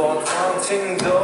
我曾经都